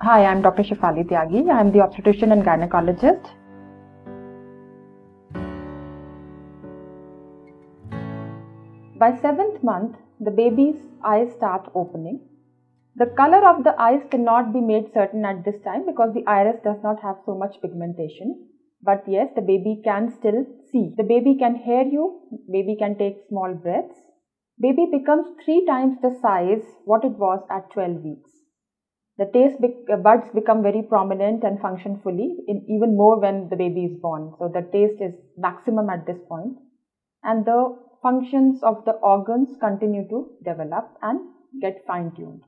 Hi, I'm Dr. Shefali Tyagi. I'm the obstetrician and gynecologist. By seventh month, the baby's eyes start opening. The color of the eyes cannot be made certain at this time because the iris does not have so much pigmentation. But yes, the baby can still see. The baby can hear you, baby can take small breaths. Baby becomes three times the size what it was at 12 weeks. The taste uh, buds become very prominent and function fully, in even more when the baby is born. So the taste is maximum at this. And the functions of the organs continue to develop and get fine tuned.